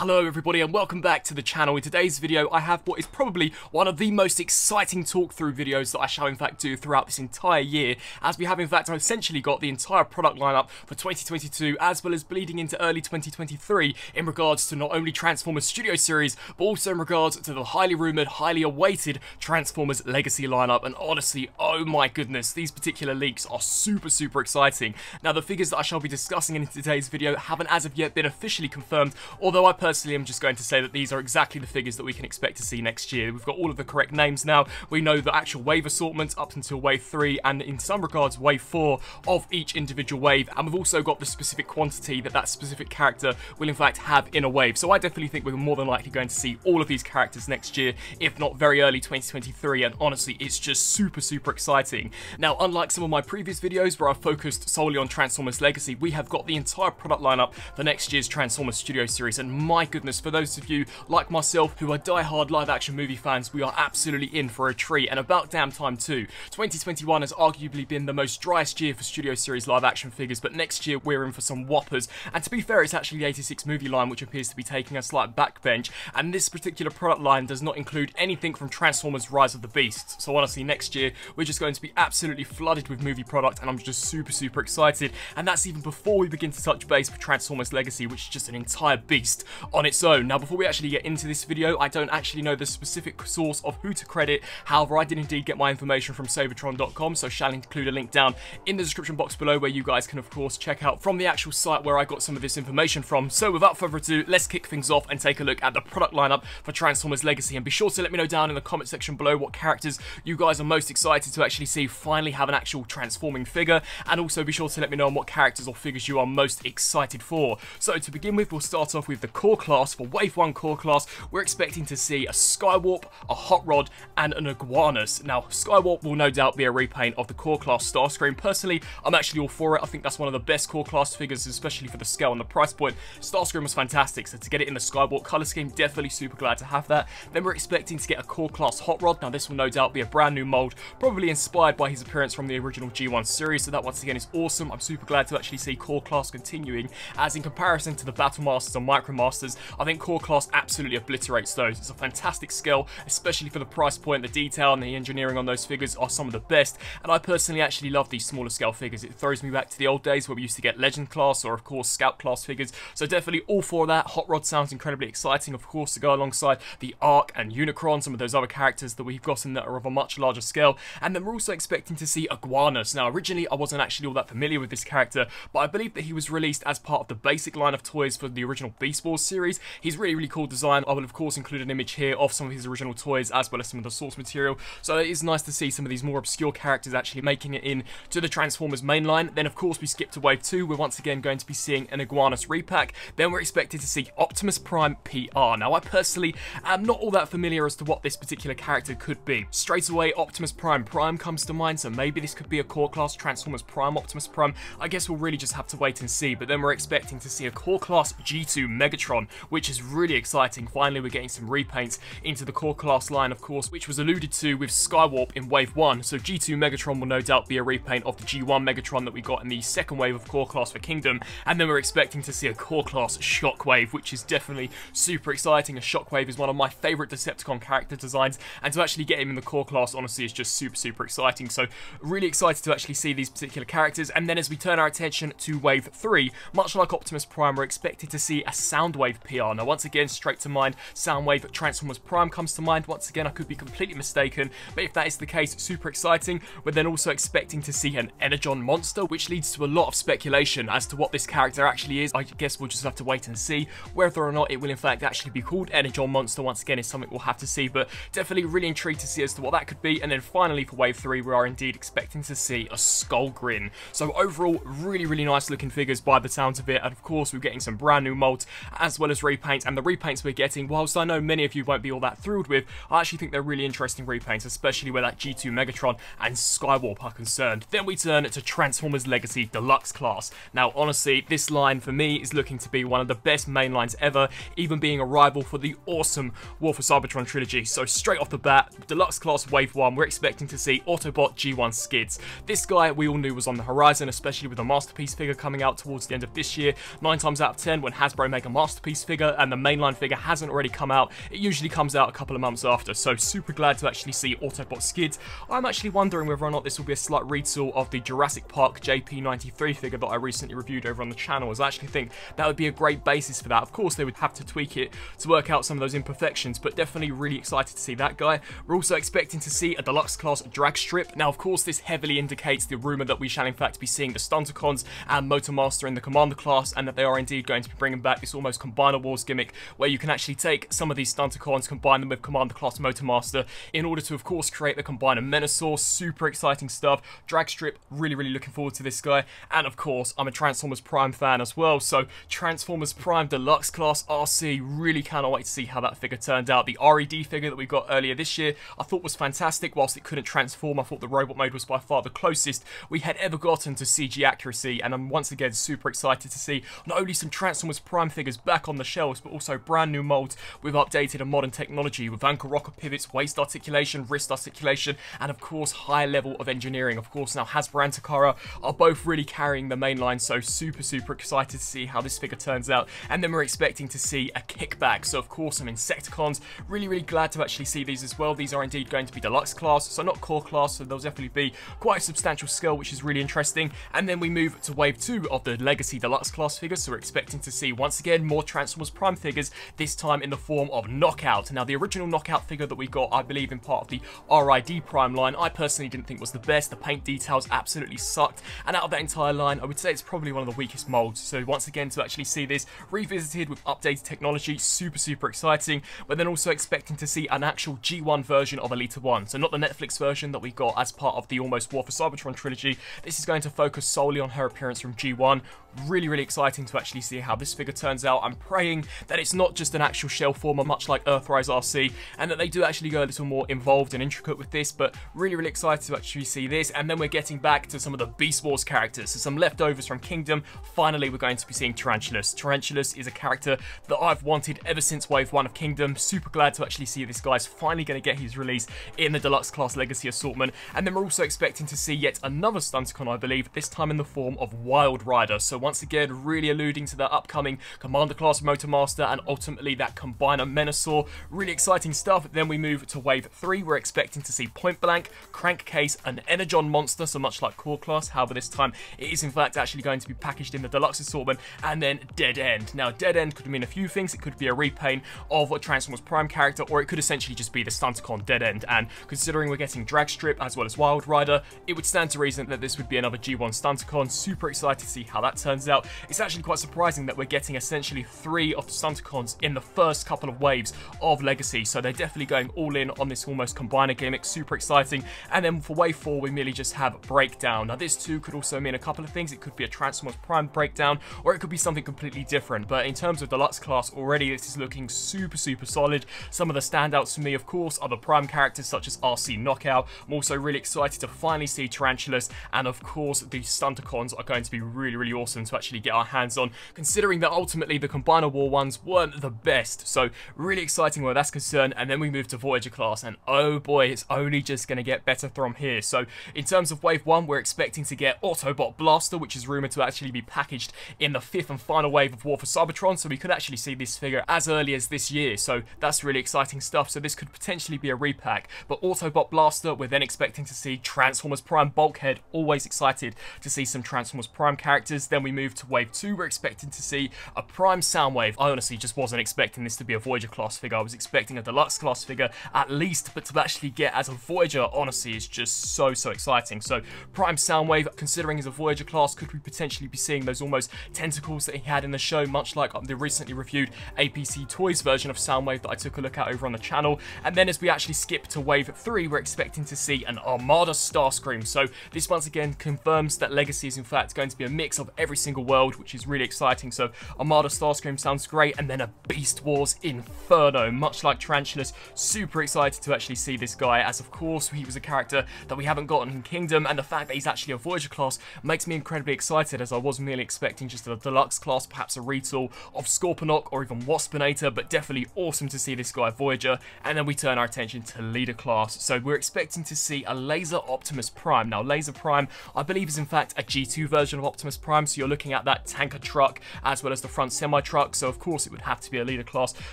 Hello everybody and welcome back to the channel. In today's video I have what is probably one of the most exciting talk through videos that I shall in fact do throughout this entire year as we have in fact essentially got the entire product lineup for 2022 as well as bleeding into early 2023 in regards to not only Transformers Studio Series but also in regards to the highly rumoured, highly awaited Transformers Legacy lineup and honestly oh my goodness these particular leaks are super super exciting. Now the figures that I shall be discussing in today's video haven't as of yet been officially confirmed although I personally personally am just going to say that these are exactly the figures that we can expect to see next year. We've got all of the correct names now. We know the actual wave assortment up until wave 3 and in some regards wave 4 of each individual wave and we've also got the specific quantity that that specific character will in fact have in a wave. So I definitely think we're more than likely going to see all of these characters next year if not very early 2023 and honestly it's just super super exciting. Now unlike some of my previous videos where I've focused solely on Transformers Legacy we have got the entire product lineup for next year's Transformers Studio Series and my my goodness, for those of you like myself who are die-hard live-action movie fans, we are absolutely in for a treat, and about damn time too. 2021 has arguably been the most driest year for Studio Series live-action figures, but next year we're in for some whoppers, and to be fair, it's actually the 86 movie line which appears to be taking a slight backbench, and this particular product line does not include anything from Transformers Rise of the Beast. So honestly, next year, we're just going to be absolutely flooded with movie product, and I'm just super, super excited, and that's even before we begin to touch base with Transformers Legacy, which is just an entire beast on its own. Now, before we actually get into this video, I don't actually know the specific source of who to credit. However, I did indeed get my information from Seibertron.com, so shall include a link down in the description box below where you guys can, of course, check out from the actual site where I got some of this information from. So, without further ado, let's kick things off and take a look at the product lineup for Transformers Legacy. And be sure to let me know down in the comment section below what characters you guys are most excited to actually see finally have an actual transforming figure. And also be sure to let me know on what characters or figures you are most excited for. So, to begin with, we'll start off with the core class. For Wave 1 core class, we're expecting to see a Skywarp, a Hot Rod, and an Iguanus. Now, Skywarp will no doubt be a repaint of the core class Starscream. Personally, I'm actually all for it. I think that's one of the best core class figures, especially for the scale and the price point. Starscream was fantastic, so to get it in the Skywarp color scheme, definitely super glad to have that. Then we're expecting to get a core class Hot Rod. Now, this will no doubt be a brand new mold, probably inspired by his appearance from the original G1 series, so that once again is awesome. I'm super glad to actually see core class continuing, as in comparison to the Battle Masters and Micromasters, I think Core Class absolutely obliterates those. It's a fantastic skill, especially for the price point, the detail and the engineering on those figures are some of the best, and I personally actually love these smaller scale figures. It throws me back to the old days where we used to get Legend Class or of course Scout Class figures, so definitely all for that. Hot Rod sounds incredibly exciting, of course, to go alongside the Ark and Unicron, some of those other characters that we've gotten that are of a much larger scale, and then we're also expecting to see Iguanus. Now, originally I wasn't actually all that familiar with this character, but I believe that he was released as part of the basic line of toys for the original Beast Wars series. He's really, really cool design. I will of course include an image here of some of his original toys as well as some of the source material. So it is nice to see some of these more obscure characters actually making it in to the Transformers mainline. Then of course we skip to wave 2. We're once again going to be seeing an Iguanus repack. Then we're expected to see Optimus Prime PR. Now I personally am not all that familiar as to what this particular character could be. Straight away Optimus Prime Prime comes to mind. So maybe this could be a core class Transformers Prime Optimus Prime. I guess we'll really just have to wait and see. But then we're expecting to see a core class G2 Megatron, which is really exciting. Finally, we're getting some repaints into the core class line, of course, which was alluded to with Skywarp in Wave 1. So G2 Megatron will no doubt be a repaint of the G1 Megatron that we got in the second wave of core class for Kingdom. And then we're expecting to see a core class Shockwave, which is definitely super exciting. A Shockwave is one of my favourite Decepticon character designs, and to actually get him in the core class, honestly, is just super, super exciting. So really excited to actually see these particular characters. And then as we turn our attention to Wave 3, much like Optimus Prime, we're expected to see a Soundwave PR. Now, once again, straight to mind, Soundwave Transformers Prime comes to mind. Once again, I could be completely mistaken, but if that is the case, super exciting. We're then also expecting to see an Energon monster, which leads to a lot of speculation as to what this character actually is. I guess we'll just have to wait and see whether or not it will in fact actually be called Energon monster. Once again, is something we'll have to see, but definitely really intrigued to see as to what that could be. And then finally for Wave 3, we are indeed expecting to see a Skull Grin. So overall, really, really nice looking figures by the sounds of it. And of course, we're getting some brand new molds as well as repaints. And the repaints we're getting, whilst I know many of you won't be all that thrilled with, I actually think they're really interesting repaints, especially where that G2 Megatron and Skywarp are concerned. Then we turn to Transformers Legacy Deluxe class. Now, honestly, this line for me is looking to be one of the best main lines ever, even being a rival for the awesome War for Cybertron trilogy. So straight off the bat, Deluxe class Wave 1, we're expecting to see Autobot G1 Skids. This guy we all knew was on the horizon, especially with a Masterpiece figure coming out towards the end of this year. Nine times out of ten, when Hasbro make a Masterpiece piece figure and the mainline figure hasn't already come out, it usually comes out a couple of months after, so super glad to actually see Autobot Skid. I'm actually wondering whether or not this will be a slight retool of the Jurassic Park JP93 figure that I recently reviewed over on the channel, as I actually think that would be a great basis for that. Of course, they would have to tweak it to work out some of those imperfections, but definitely really excited to see that guy. We're also expecting to see a deluxe class drag strip. Now, of course, this heavily indicates the rumour that we shall in fact be seeing the Stunticons and Motormaster in the Commander class, and that they are indeed going to be bringing back this almost Combiner Wars gimmick, where you can actually take some of these Stunticons, combine them with Commander class Motormaster, in order to, of course, create the Combiner Menasor. Super exciting stuff. Drag strip, really, really looking forward to this guy. And of course, I'm a Transformers Prime fan as well, so Transformers Prime Deluxe Class Arcee, really cannot wait to see how that figure turned out. The RED figure that we got earlier this year, I thought was fantastic. Whilst it couldn't transform, I thought the robot mode was by far the closest we had ever gotten to CG accuracy, and I'm once again super excited to see not only some Transformers Prime figures back on the shelves, but also brand new molds with updated and modern technology, with ankle rocker pivots, waist articulation, wrist articulation, and of course, high level of engineering. Of course, now Hasbro and Takara are both really carrying the main line, so super, super excited to see how this figure turns out. And then we're expecting to see a kickback. So, of course, some Insecticons. Really, really glad to actually see these as well. These are indeed going to be deluxe class, so not core class, so there'll definitely be quite a substantial scale, which is really interesting. And then we move to wave two of the Legacy Deluxe class figures, so we're expecting to see once again more Transformers Prime figures, this time in the form of Knockout. Now, the original Knockout figure that we got, I believe, in part of the RID Prime line, I personally didn't think was the best. The paint details absolutely sucked, and out of that entire line, I would say it's probably one of the weakest molds. So once again, to actually see this revisited with updated technology, super, super exciting. But then also expecting to see an actual G1 version of Elita 1. So not the Netflix version that we got as part of the Almost War for Cybertron trilogy. This is going to focus solely on her appearance from G1 really, really exciting to actually see how this figure turns out. I'm praying that it's not just an actual shell former, much like Earthrise Arcee, and that they do actually go a little more involved and intricate with this, but really, really excited to actually see this. And then we're getting back to some of the Beast Wars characters, so some leftovers from Kingdom. Finally, we're going to be seeing Tarantulas. Tarantulas is a character that I've wanted ever since Wave 1 of Kingdom. Super glad to actually see this guy's finally going to get his release in the Deluxe Class Legacy Assortment. And then we're also expecting to see yet another Stunticon, I believe, this time in the form of Wild Rider. So once again, really alluding to the upcoming Commander Class Motormaster and ultimately that Combiner Menasor. Really exciting stuff. Then we move to Wave 3. We're expecting to see Point Blank, Crankcase, an Energon Monster, so much like Core Class. However, this time it is in fact actually going to be packaged in the Deluxe Assortment, and then Dead End. Now, Dead End could mean a few things. It could be a repaint of a Transformers Prime character, or it could essentially just be the Stunticon Dead End. And considering we're getting Drag Strip as well as Wild Rider, it would stand to reason that this would be another G1 Stunticon. Super excited to see how that turns out. It's actually quite surprising that we're getting essentially three of the Stunticons in the first couple of waves of Legacy, so they're definitely going all in on this almost combiner gimmick, super exciting. And then for wave 4, we merely just have Breakdown. Now this too could also mean a couple of things. It could be a Transformers Prime Breakdown, or it could be something completely different. But in terms of the Deluxe class, already this is looking super, super solid. Some of the standouts for me, of course, are the Prime characters such as Arcee Knockout. I'm also really excited to finally see Tarantulas, and of course, the Stunticons are going to be really, really awesome to actually get our hands on, considering that ultimately the Combiner War ones weren't the best. So really exciting where that's concerned. And then we move to Voyager class, and oh boy, it's only just going to get better from here. So in terms of Wave 1, we're expecting to get Autobot Blaster, which is rumoured to actually be packaged in the fifth and final wave of War for Cybertron, so we could actually see this figure as early as this year. So that's really exciting stuff. So this could potentially be a repack. But Autobot Blaster, we're then expecting to see Transformers Prime Bulkhead. Always excited to see some Transformers Prime characters. Then we move to Wave 2, we're expecting to see a Prime Soundwave. I honestly just wasn't expecting this to be a Voyager class figure. I was expecting a Deluxe class figure at least, but to actually get as a Voyager, honestly, is just so, so exciting. So Prime Soundwave, considering he's a Voyager class, could we potentially be seeing those almost tentacles that he had in the show, much like um, the recently reviewed APC Toys version of Soundwave that I took a look at over on the channel. And then as we actually skip to Wave 3, we're expecting to see an Armada Starscream. So this once again confirms that Legacy is in fact going to be a mix of every single world, which is really exciting. So Armada Starscream sounds great, and then a Beast Wars Inferno, much like Tarantulas. Super excited to actually see this guy, as of course he was a character that we haven't gotten in Kingdom, and the fact that he's actually a Voyager class makes me incredibly excited, as I was merely expecting just a deluxe class, perhaps a retool of Scorponok or even Waspinator, but definitely awesome to see this guy Voyager. And then we turn our attention to Leader class. So we're expecting to see a Laser Optimus Prime. Now, Laser Prime, I believe, is in fact a G2 version of Optimus Prime, so you're looking at that tanker truck as well as the front semi truck, so of course it would have to be a leader class.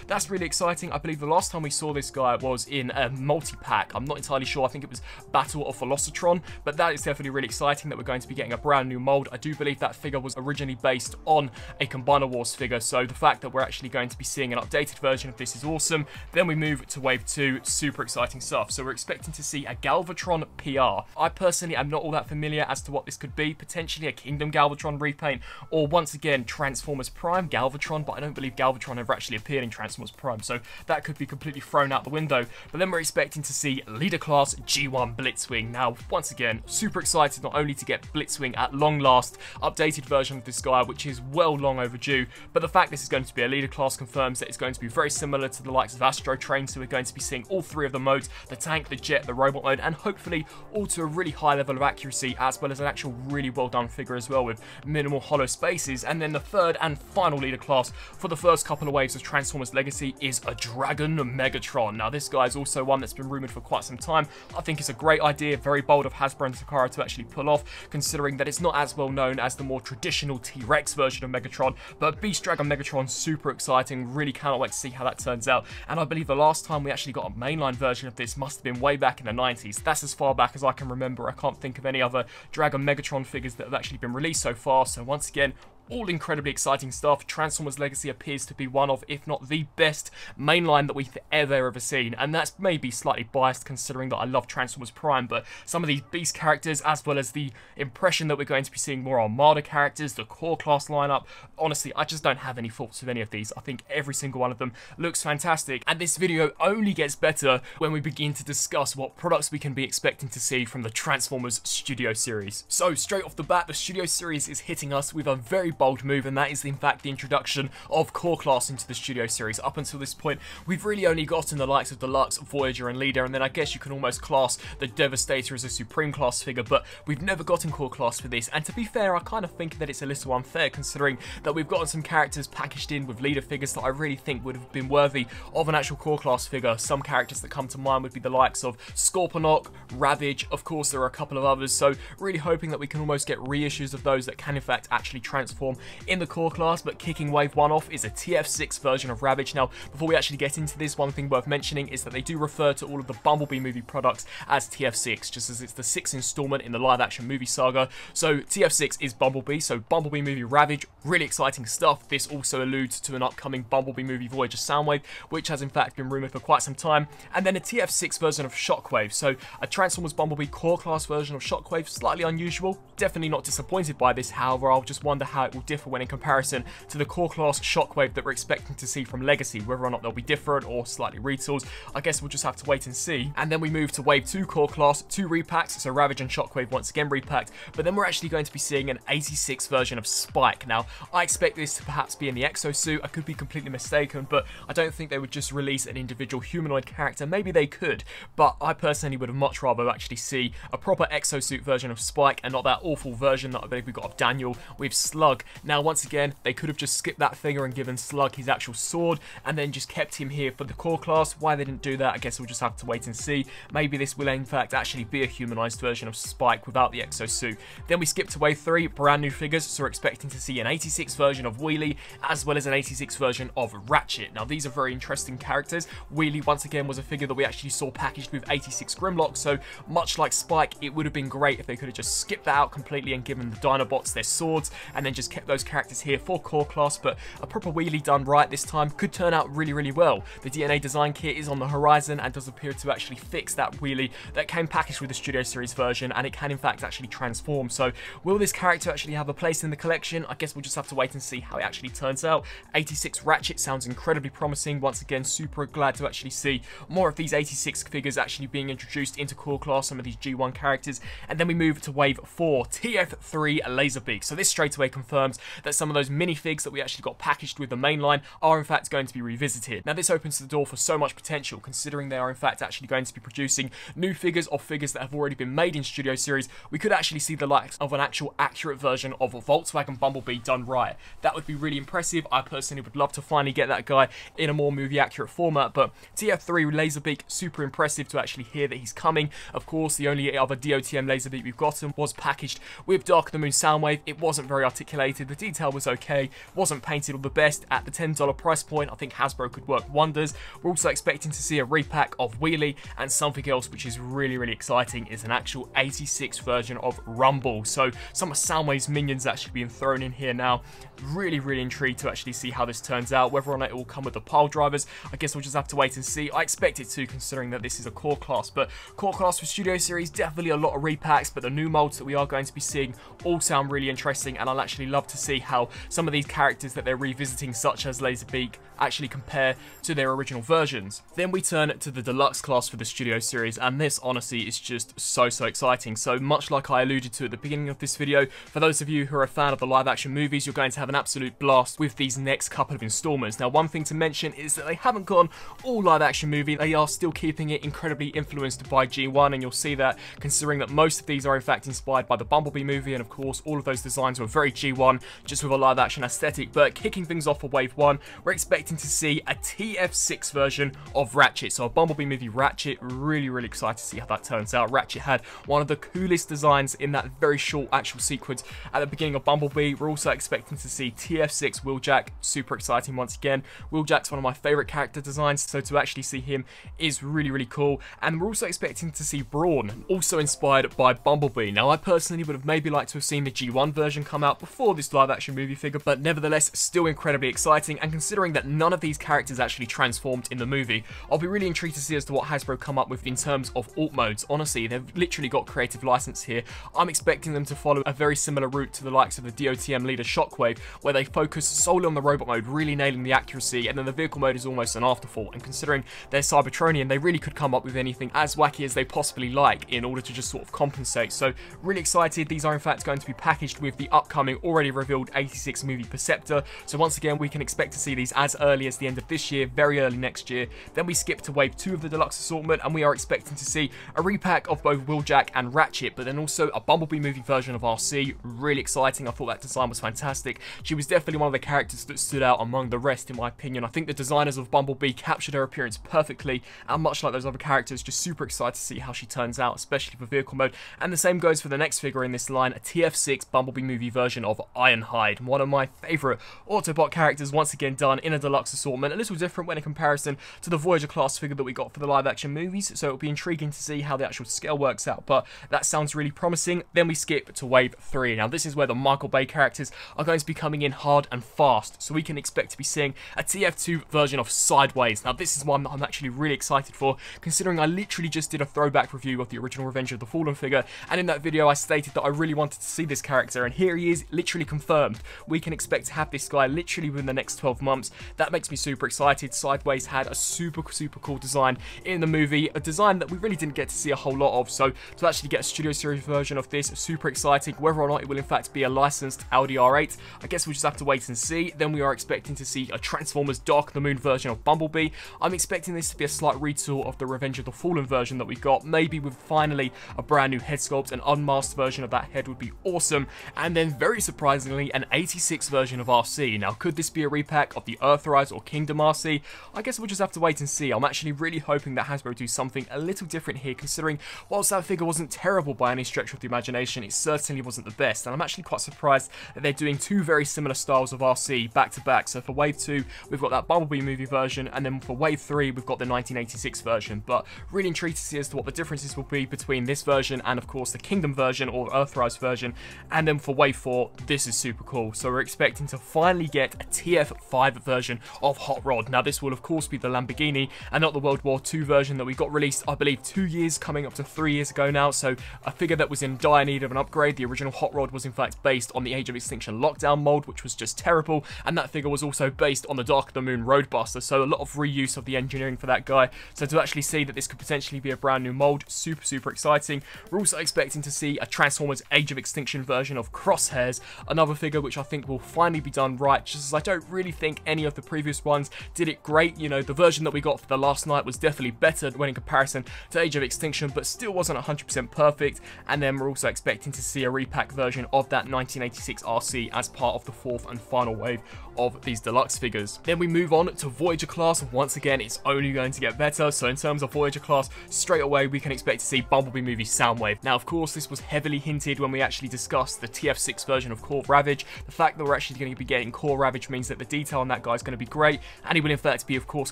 That's really exciting. I believe the last time we saw this guy was in a multi-pack. I'm not entirely sure. I think it was Battle of Velocitron, but that is definitely really exciting that we're going to be getting a brand new mold. I do believe that figure was originally based on a Combiner Wars figure, so the fact that we're actually going to be seeing an updated version of this is awesome. Then we move to Wave 2, super exciting stuff. So we're expecting to see a Galvatron PR. I personally am not all that familiar as to what this could be, potentially a Kingdom Galvatron repaint, or once again, Transformers Prime Galvatron, but I don't believe Galvatron ever actually appeared in Transformers Prime, so that could be completely thrown out the window. But then we're expecting to see Leader Class G1 Blitzwing. Now, once again, super excited not only to get Blitzwing at long last, updated version of this guy, which is well long overdue, but the fact this is going to be a Leader Class confirms that it's going to be very similar to the likes of Astro Train, so we're going to be seeing all three of the modes, the tank, the jet, the robot mode, and hopefully all to a really high level of accuracy, as well as an actual really well done figure as well with minimal hollow spaces. And then the third and final leader class for the first couple of waves of Transformers Legacy is a Dragon Megatron. Now this guy is also one that's been rumoured for quite some time. I think it's a great idea, very bold of Hasbro and Takara to actually pull off, considering that it's not as well known as the more traditional T-Rex version of Megatron, but Beast Dragon Megatron, super exciting, really cannot wait to see how that turns out. And I believe the last time we actually got a mainline version of this must have been way back in the 90s. That's as far back as I can remember. I can't think of any other Dragon Megatron figures that have actually been released so far, so once again, all incredibly exciting stuff. Transformers Legacy appears to be one of, if not the best mainline that we've ever, ever seen. And that's maybe slightly biased considering that I love Transformers Prime, but some of these Beast characters, as well as the impression that we're going to be seeing more Armada characters, the core class lineup, honestly, I just don't have any faults with any of these. I think every single one of them looks fantastic. And this video only gets better when we begin to discuss what products we can be expecting to see from the Transformers Studio Series. So, straight off the bat, the Studio Series is hitting us with a very bold move, and that is in fact the introduction of Core Class into the Studio Series. Up until this point, we've really only gotten the likes of Deluxe, Voyager, and Leader, and then I guess you can almost class the Devastator as a Supreme Class figure, but we've never gotten Core Class for this, and to be fair, I kind of think that it's a little unfair considering that we've gotten some characters packaged in with Leader figures that I really think would have been worthy of an actual Core Class figure. Some characters that come to mind would be the likes of Scorponok, Ravage, of course there are a couple of others, so really hoping that we can almost get reissues of those that can in fact actually transform in the core class, but kicking Wave 1 off is a TF6 version of Ravage. Now, before we actually get into this, one thing worth mentioning is that they do refer to all of the Bumblebee movie products as TF6, just as it's the sixth installment in the live-action movie saga. So TF6 is Bumblebee, so Bumblebee movie Ravage, really exciting stuff. This also alludes to an upcoming Bumblebee movie Voyager Soundwave, which has in fact been rumoured for quite some time, and then a TF6 version of Shockwave, so a Transformers Bumblebee core class version of Shockwave, slightly unusual, definitely not disappointed by this, however, I'll just wonder how it will differ when in comparison to the core class Shockwave that we're expecting to see from Legacy, whether or not they'll be different or slightly retools, I guess we'll just have to wait and see. And then we move to Wave 2 core class, two repacks, so Ravage and Shockwave once again repacked, but then we're actually going to be seeing an 86 version of Spike. Now, I expect this to perhaps be in the exosuit, I could be completely mistaken, but I don't think they would just release an individual humanoid character, maybe they could, but I personally would have much rather actually see a proper exosuit version of Spike and not that awful version that I believe we got of Daniel with Slug. Now, once again, they could have just skipped that figure and given Slug his actual sword and then just kept him here for the core class. Why they didn't do that, I guess we'll just have to wait and see. Maybe this will in fact actually be a humanized version of Spike without the exosuit. Then we skipped wave 3, brand new figures, so we're expecting to see an 86 version of Wheelie as well as an 86 version of Ratchet. Now these are very interesting characters. Wheelie once again was a figure that we actually saw packaged with 86 Grimlock, so much like Spike, it would have been great if they could have just skipped that out completely and given the Dinobots their swords and then just kept those characters here for core class, but a proper wheelie done right this time could turn out really, really well. The DNA design kit is on the horizon and does appear to actually fix that wheelie that came packaged with the Studio Series version, and it can in fact actually transform. So will this character actually have a place in the collection? I guess we'll just have to wait and see how it actually turns out. 86 Ratchet sounds incredibly promising. Once again, super glad to actually see more of these 86 figures actually being introduced into core class, some of these G1 characters. And then we move to wave 4, TF3 Laserbeak. So this straight away confirms that some of those minifigs that we actually got packaged with the main line are in fact going to be revisited. Now this opens the door for so much potential considering they are in fact actually going to be producing new figures or figures that have already been made in Studio Series. We could actually see the likes of an actual accurate version of a Volkswagen Bumblebee done right. That would be really impressive. I personally would love to finally get that guy in a more movie accurate format, but TF3 Laserbeak, super impressive to actually hear that he's coming. Of course, the only other DOTM Laserbeak we've gotten was packaged with Dark the Moon Soundwave. It wasn't very articulated the detail was okay, wasn't painted all the best. At the $10 price point, I think Hasbro could work wonders. We're also expecting to see a repack of Wheelie, and something else which is really, really exciting is an actual 86 version of Rumble. So some of Soundwave's minions actually being thrown in here now. Really, really intrigued to actually see how this turns out. Whether or not it will come with the pile drivers, I guess we'll just have to wait and see. I expect it to, considering that this is a core class, but core class for Studio Series, definitely a lot of repacks, but the new molds that we are going to be seeing all sound really interesting, and I'll actually love to see how some of these characters that they're revisiting, such as Laserbeak, actually compare to their original versions. Then we turn to the deluxe class for the Studio Series, and this honestly is just so, so exciting. So much like I alluded to at the beginning of this video, for those of you who are a fan of the live action movies, you're going to have an absolute blast with these next couple of installments. Now, one thing to mention is that they haven't gone all live action movie, they are still keeping it incredibly influenced by G1, and you'll see that considering that most of these are in fact inspired by the Bumblebee movie, and of course, all of those designs were very G1, just with a live action aesthetic. But kicking things off for Wave 1, we're expecting to see a TF6 version of Ratchet. So a Bumblebee movie Ratchet, really, really excited to see how that turns out. Ratchet had one of the coolest designs in that very short actual sequence at the beginning of Bumblebee. We're also expecting to see TF6 Wheeljack, super exciting once again. Wheeljack's one of my favourite character designs, so to actually see him is really, really cool. And we're also expecting to see Brawn, also inspired by Bumblebee. Now, I personally would have maybe liked to have seen the G1 version come out before this live action movie figure, but nevertheless, still incredibly exciting. And considering that none of these characters actually transformed in the movie, I'll be really intrigued to see as to what Hasbro come up with in terms of alt modes. Honestly, they've literally got creative license here. I'm expecting them to follow a very similar route to the likes of the DOTM leader Shockwave, where they focus solely on the robot mode, really nailing the accuracy, and then the vehicle mode is almost an afterthought. And considering they're Cybertronian, they really could come up with anything as wacky as they possibly like in order to just sort of compensate. So really excited. These are in fact going to be packaged with the upcoming, already revealed 86 movie Perceptor. So once again, we can expect to see these as early as the end of this year, very early next year. Then we skip to wave two of the deluxe assortment, and we are expecting to see a repack of both Wheeljack and Ratchet, but then also a Bumblebee movie version of Arcee. Really exciting. I thought that design was fantastic. She was definitely one of the characters that stood out among the rest, in my opinion. I think the designers of Bumblebee captured her appearance perfectly, and much like those other characters, just super excited to see how she turns out, especially for vehicle mode. And the same goes for the next figure in this line, a TF6 Bumblebee movie version of Ironhide, one of my favourite Autobot characters, once again done in a deluxe assortment. A little different when in comparison to the Voyager class figure that we got for the live action movies, so it'll be intriguing to see how the actual scale works out, but that sounds really promising. Then we skip to wave 3. Now this is where the Michael Bay characters are going to be coming in hard and fast, so we can expect to be seeing a TF2 version of Sideways. Now this is one that I'm actually really excited for, considering I literally just did a throwback review of the original Revenge of the Fallen figure, and in that video I stated that I really wanted to see this character, and here he is, literally confirmed. We can expect to have this guy literally within the next 12 months. That makes me super excited. Sideways had a super, super cool design in the movie, a design that we really didn't get to see a whole lot of, so to actually get a Studio Series version of this, super exciting. Whether or not it will in fact be a licensed Audi R8, I guess we'll just have to wait and see. Then we are expecting to see a Transformers Dark the Moon version of Bumblebee. I'm expecting this to be a slight retool of the Revenge of the Fallen version that we got, maybe with finally a brand new head sculpt, an unmasked version of that head would be awesome, and then very surprisingly, an 86 version of Arcee. Now, could this be a repack of the Earthrise or Kingdom Arcee? I guess we'll just have to wait and see. I'm actually really hoping that Hasbro do something a little different here, considering whilst that figure wasn't terrible by any stretch of the imagination, it certainly wasn't the best, and I'm actually quite surprised that they're doing two very similar styles of RC back to back. So for Wave 2, we've got that Bumblebee movie version, and then for Wave 3, we've got the 1986 version, but really intrigued to see as to what the differences will be between this version and, of course, the Kingdom version or Earthrise version, and then for Wave 4, this is super cool. So we're expecting to finally get a TF5 version of Hot Rod. Now, this will, of course, be the Lamborghini and not the World War II version that we got released, I believe, two years, coming up to three years ago now. So a figure that was in dire need of an upgrade. The original Hot Rod was, in fact, based on the Age of Extinction Lockdown mold, which was just terrible. And that figure was also based on the Dark of the Moon Roadbuster. So a lot of reuse of the engineering for that guy. So to actually see that this could potentially be a brand new mold, super, super exciting. We're also expecting to see a Transformers Age of Extinction version of Crosshairs, another figure which I think will finally be done right, just as I don't really think any of the previous ones did it great. You know, the version that we got for the Last Knight was definitely better when in comparison to Age of Extinction, but still wasn't 100% perfect. And then we're also expecting to see a repack version of that 1986 Arcee as part of the fourth and final wave of these deluxe figures. Then we move on to Voyager class. Once again, it's only going to get better. So in terms of Voyager class, straight away we can expect to see Bumblebee movie Soundwave. Now, of course, this was heavily hinted when we actually discussed the TF6 version of Core Ravage. The fact that we're actually going to be getting Core Ravage means that the detail on that guy is going to be great, and he will in fact be, of course,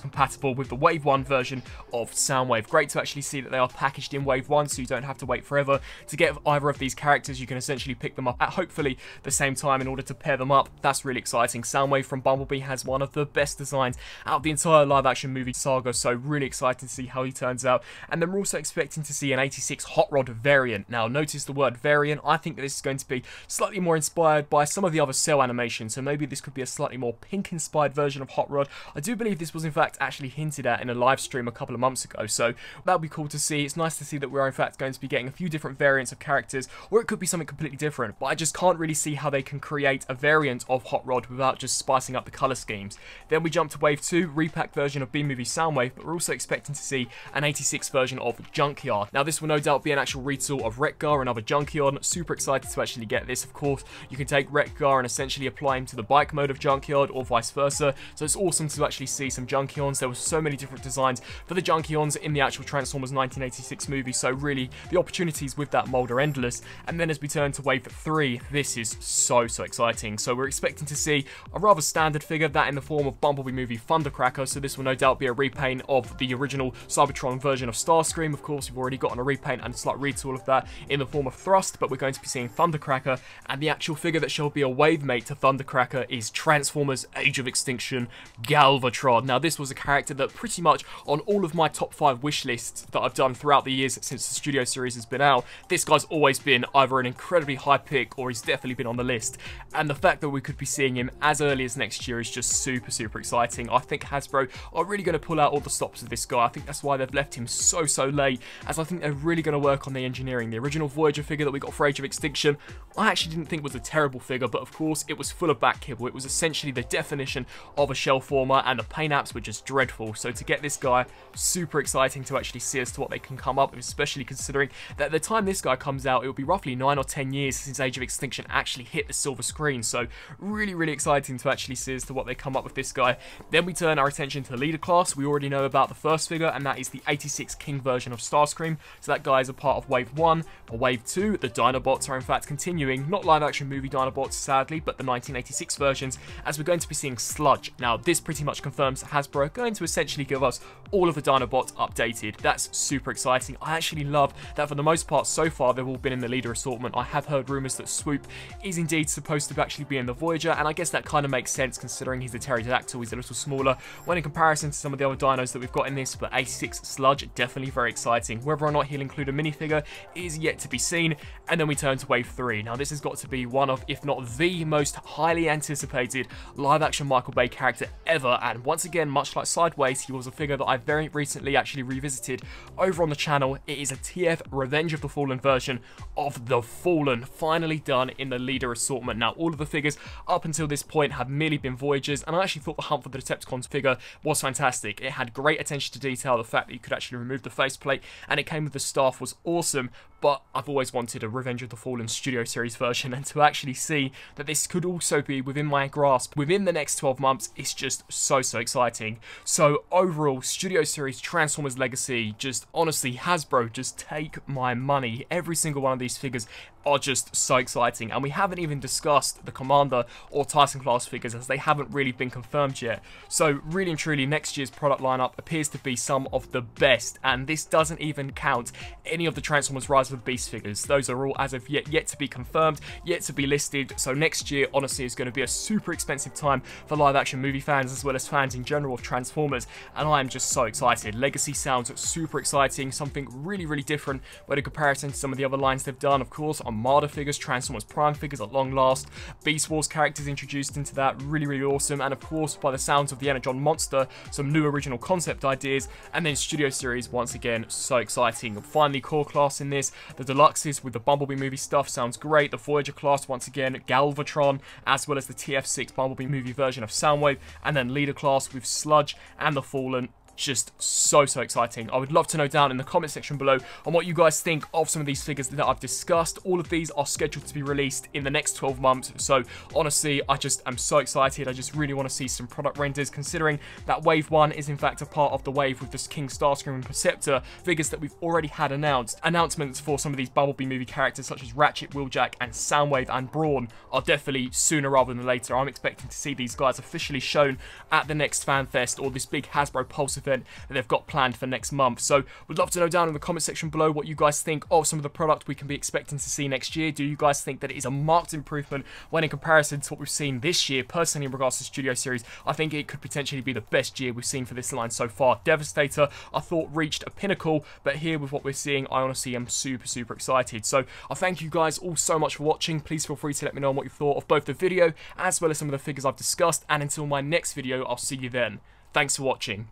compatible with the Wave 1 version of Soundwave. Great to actually see that they are packaged in Wave 1, so you don't have to wait forever to get either of these characters. You can essentially pick them up at hopefully the same time in order to pair them up. That's really exciting. Soundwave from Bumblebee has one of the best designs out of the entire live-action movie saga, so really excited to see how he turns out. And then we're also expecting to see an 86 Hot Rod variant. Now, notice the word variant. I think that this is going to be slightly more inspired by some of the other cell animations, so maybe this could be a slightly more pink-inspired version of Hot Rod. I do believe this was in fact actually hinted at in a live stream a couple of months ago, so that'll be cool to see. It's nice to see that we're in fact going to be getting a few different variants of characters, or it could be something completely different, but I just can't really see how they can create a variant of Hot Rod without just spicing up the colour schemes. Then we jump to Wave 2, repack version of B-Movie Soundwave, but we're also expecting to see an 86 version of Junkyard. Now this will no doubt be an actual retool of Wreck-Gar, another Junkyard. Super excited to actually get this, of course. You can take Wreck-Gar and essentially apply him to the bike mode of Junkyard or vice versa. So it's awesome to actually see some Junkions. There were so many different designs for the Junkions in the actual Transformers 1986 movie, so really the opportunities with that mold are endless. And then as we turn to Wave 3, this is so, so exciting. So we're expecting to see a rather standard figure, that in the form of Bumblebee movie Thundercracker, so this will no doubt be a repaint of the original Cybertron version of Starscream. Of course, we've already gotten a repaint and a slight retool of that in the form of Thrust, but we're going to be seeing Thundercracker, and the actual figure that shall be a wave mate to Thundercracker is Transformers Age of Extinction Galvatron. Now, this was a character that pretty much on all of my top 5 wish lists that I've done throughout the years since the studio series has been out, this guy's always been either an incredibly high pick or he's definitely been on the list. And the fact that we could be seeing him as early as next year is just super, super exciting. I think Hasbro are really going to pull out all the stops of this guy. I think that's why they've left him so, so late, as I think they're really going to work on the engineering. The original Voyager figure that we got for Age of Extinction, I actually didn't think was a terrible figure, but of course it was full of back kibble. It was essentially the definition of a shell former, and the paint apps were just dreadful. So to get this guy, super exciting to actually see as to what they can come up with, especially considering that at the time this guy comes out, it will be roughly 9 or 10 years since Age of Extinction actually hit the silver screen. So really, really exciting to actually see as to what they come up with this guy. Then we turn our attention to the leader class. We already know about the first figure, and that is the 86 King version of Starscream. So that guy is a part of Wave 1. For Wave 2, the Dinobots are in fact continuing, not live action movie Dinobots sadly, but the 1986 versions, as we're going to be seeing Sludge. Now this pretty much confirms Hasbro going to essentially give us all of the Dinobots updated. That's super exciting. I actually love that for the most part so far they've all been in the leader assortment. I have heard rumours that Swoop is indeed supposed to actually be in the Voyager, and I guess that kind of makes sense considering he's a pterodactyl, he's a little smaller, when in comparison to some of the other dinos that we've got in this, but 86 Sludge, definitely very exciting. Whether or not he'll include a minifigure is yet to be seen, and then we turn to Wave 3. Now this has got to be one of, if not the most highly anticipated live-action Michael Bay character ever, and once again, much like Sideways, he was a figure that I very recently actually revisited over on the channel. It is a TF Revenge of the Fallen version of The Fallen, finally done in the leader assortment. Now, all of the figures up until this point have merely been Voyagers, and I actually thought the Hunt for the Decepticons figure was fantastic. It had great attention to detail, the fact that you could actually remove the faceplate, and it came with the staff was awesome, but I've always wanted a Revenge of the Fallen Studio Series version, and to actually see that this could also be within my grasp within the next 12 months is just so, so exciting. So overall, Studio Series Transformers Legacy, just honestly, Hasbro, just take my money. Every single one of these figures are just so exciting. And we haven't even discussed the Commander or Titan class figures as they haven't really been confirmed yet. So really and truly, next year's product lineup appears to be some of the best. And this doesn't even count any of the Transformers Rise of the Beast figures. Those are all as of yet yet to be confirmed, yet to be listed. So next year, honestly, is going to be a super expensive time for live action movie fans as well as fans in general of Transformers. And I am just so excited. Legacy sounds super exciting, something really, really different, but in comparison to some of the other lines they've done, of course, on Armada figures, Transformers Prime figures at long last, Beast Wars characters introduced into that, really, really awesome, and of course, by the sounds of the Energon Monster, some new original concept ideas, and then Studio Series, once again, so exciting. Finally, Core Class in this, the Deluxes with the Bumblebee movie stuff sounds great, the Voyager Class, once again, Galvatron, as well as the TF6 Bumblebee movie version of Soundwave, and then Leader Class with Sludge and the Fallen, just so, so exciting. I would love to know down in the comment section below on what you guys think of some of these figures that I've discussed. All of these are scheduled to be released in the next 12 months, so honestly, I just am so excited. I just really want to see some product renders, considering that Wave 1 is in fact a part of the wave with this King Starscream and Perceptor figures that we've already had announced. Announcements for some of these Bumblebee movie characters such as Ratchet, Wheeljack, and Soundwave and Brawn are definitely sooner rather than later. I'm expecting to see these guys officially shown at the next FanFest or this big Hasbro Pulse event that they've got planned for next month. So we'd love to know down in the comment section below what you guys think of some of the product we can be expecting to see next year. Do you guys think that it is a marked improvement when in comparison to what we've seen this year? Personally, in regards to Studio Series, I think it could potentially be the best year we've seen for this line so far. Devastator, I thought reached a pinnacle, but here with what we're seeing, I honestly am super, super excited. So I thank you guys all so much for watching. Please feel free to let me know what you thought of both the video as well as some of the figures I've discussed. And until my next video, I'll see you then. Thanks for watching.